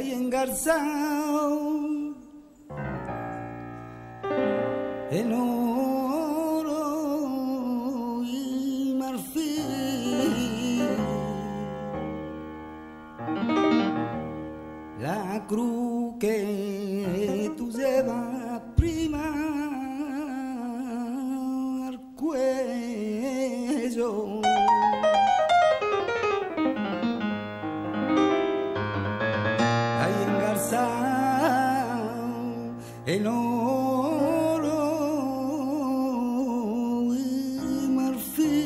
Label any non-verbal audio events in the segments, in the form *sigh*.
engarzar. Oro y marfil.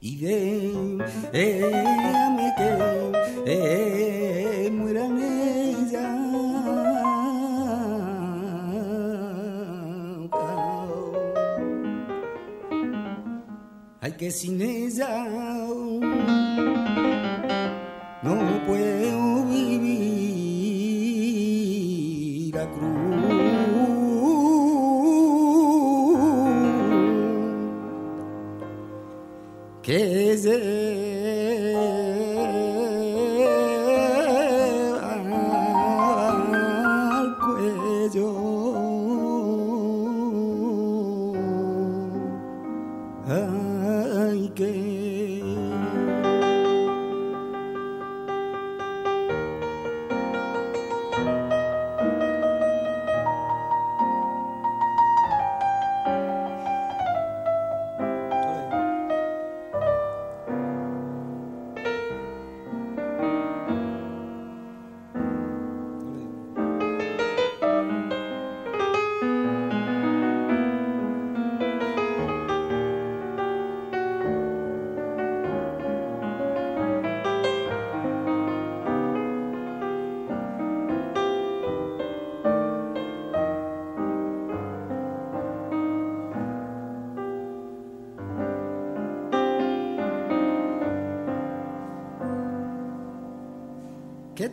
Y que eh, que sin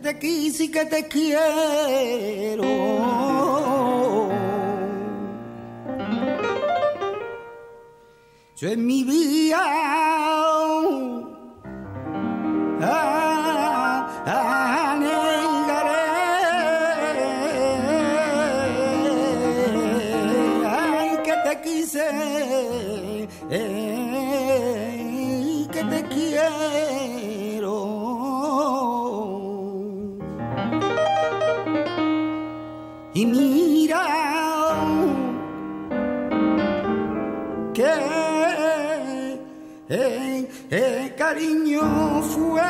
te quise y que te quiero. Yo en mi vida fue.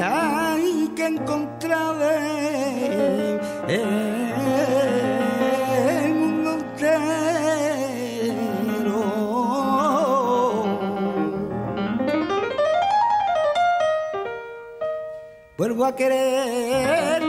Ay, que encontraré el mundo entero. Vuelvo a querer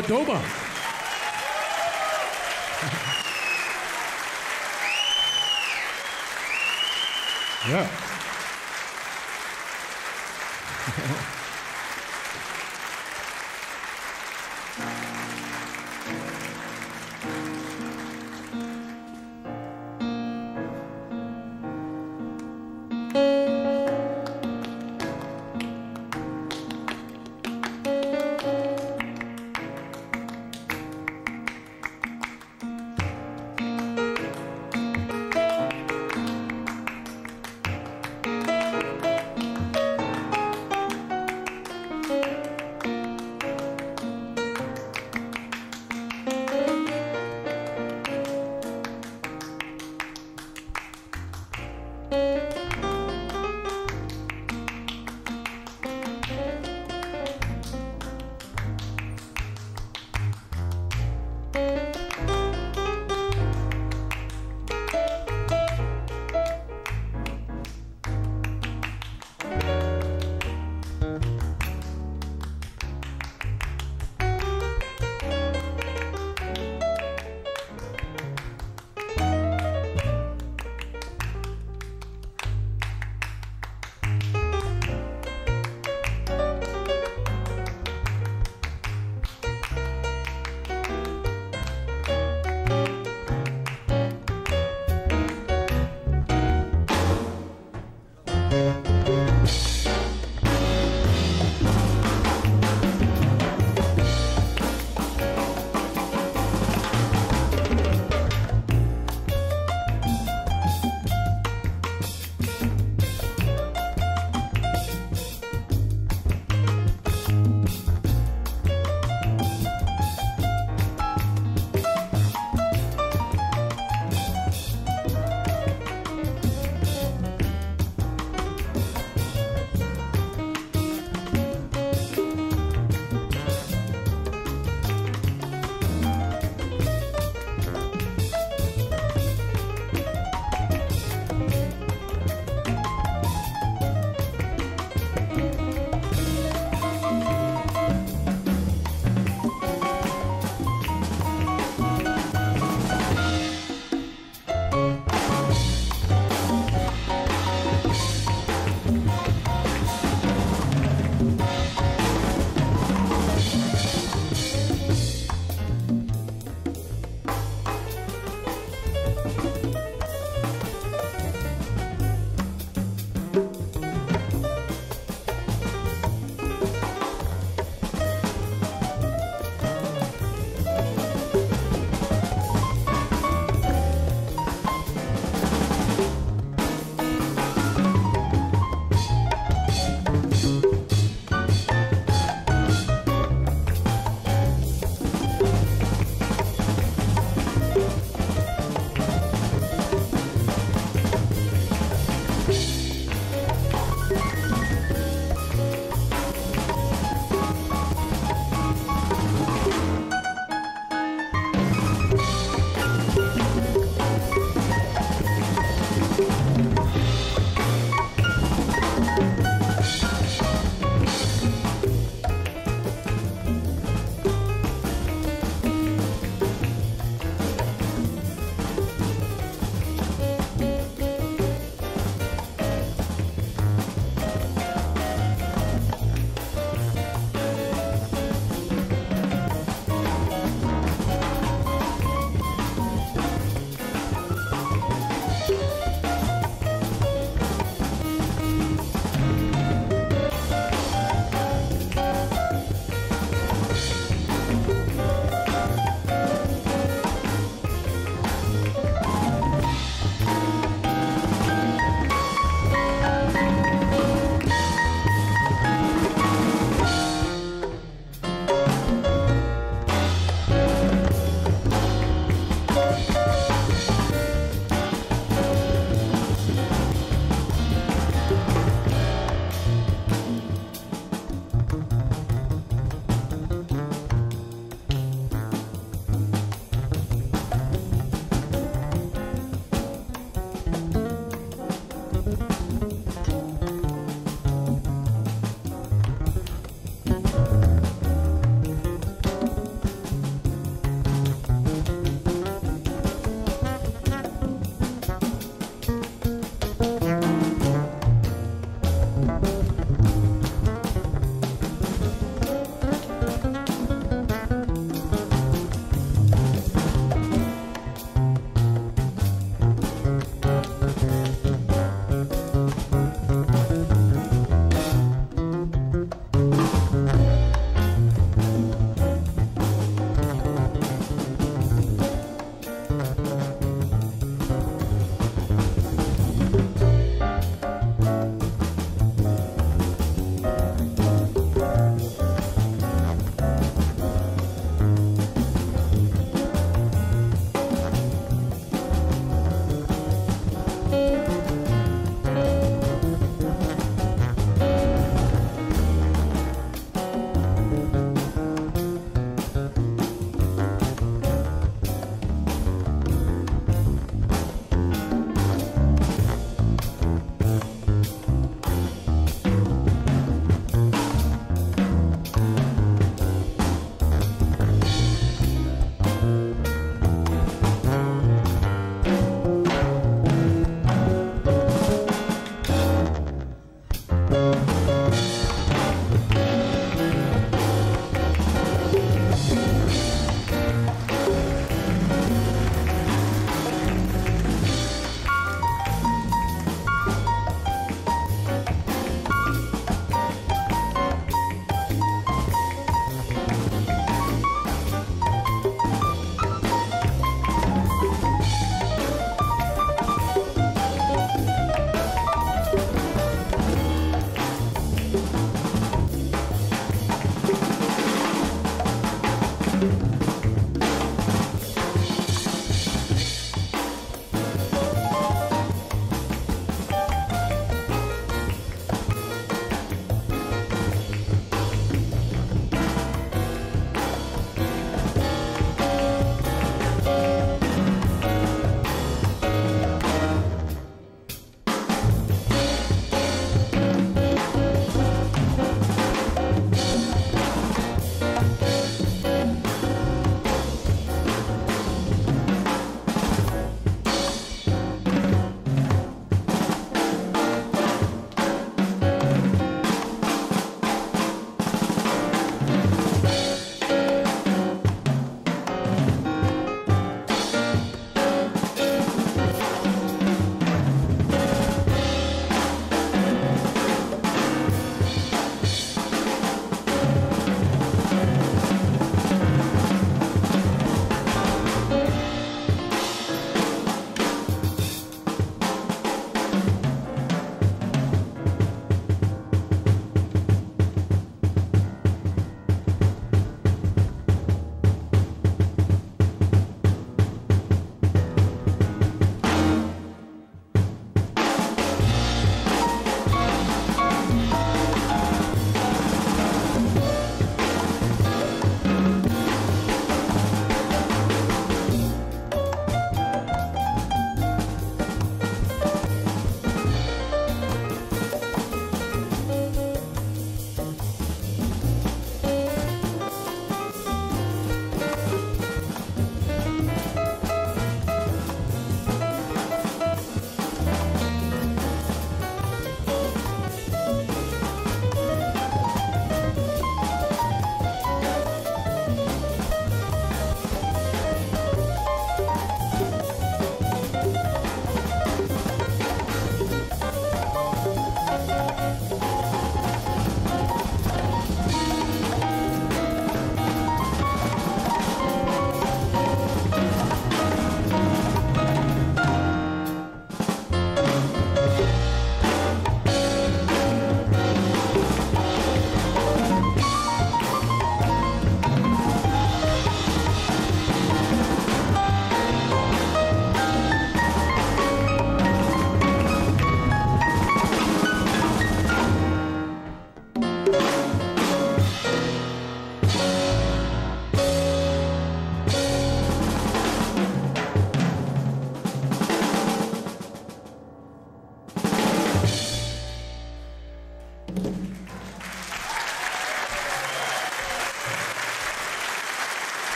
Cordoba.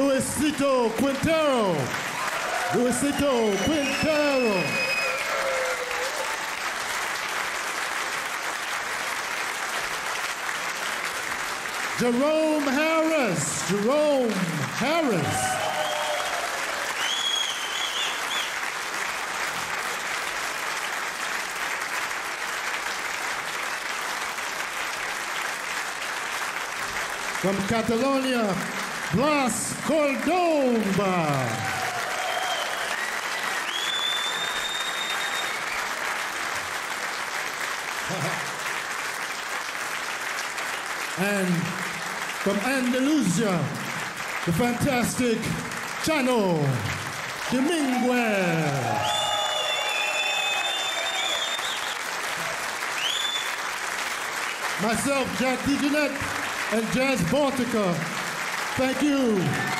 Luisito Quintero. Luisito Quintero. Jerome Harris. Jerome Harris. From Catalonia, Blas Cordoba. *laughs* and from Andalusia, the fantastic Chano Dominguez. Myself, Jack DeJohnette, and Jazz Baltica. Thank you.